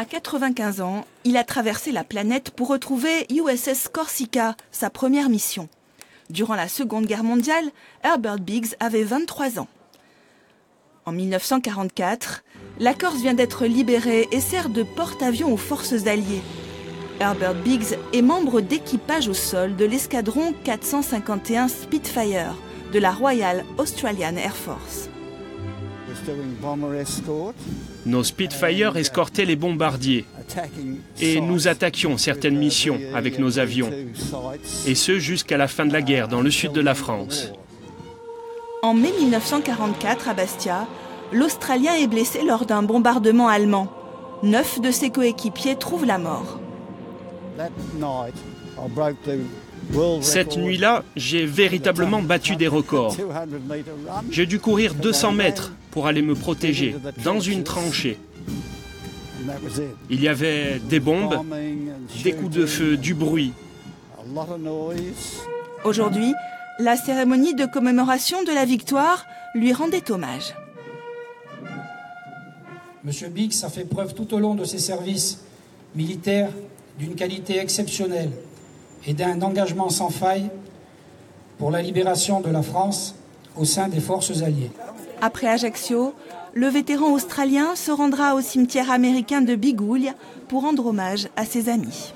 À 95 ans, il a traversé la planète pour retrouver USS Corsica, sa première mission. Durant la Seconde Guerre mondiale, Herbert Biggs avait 23 ans. En 1944, la Corse vient d'être libérée et sert de porte-avions aux forces alliées. Herbert Biggs est membre d'équipage au sol de l'escadron 451 Spitfire de la Royal Australian Air Force. Nos Spitfire escortaient les bombardiers et nous attaquions certaines missions avec nos avions, et ce jusqu'à la fin de la guerre dans le sud de la France. En mai 1944, à Bastia, l'Australien est blessé lors d'un bombardement allemand. Neuf de ses coéquipiers trouvent la mort. Cette nuit-là, j'ai véritablement battu des records. J'ai dû courir 200 mètres pour aller me protéger dans une tranchée. Il y avait des bombes, des coups de feu, du bruit. Aujourd'hui, la cérémonie de commémoration de la victoire lui rendait hommage. Monsieur Bix a fait preuve tout au long de ses services militaires d'une qualité exceptionnelle et d'un engagement sans faille pour la libération de la France au sein des forces alliées. Après Ajaccio, le vétéran australien se rendra au cimetière américain de Bigouille pour rendre hommage à ses amis.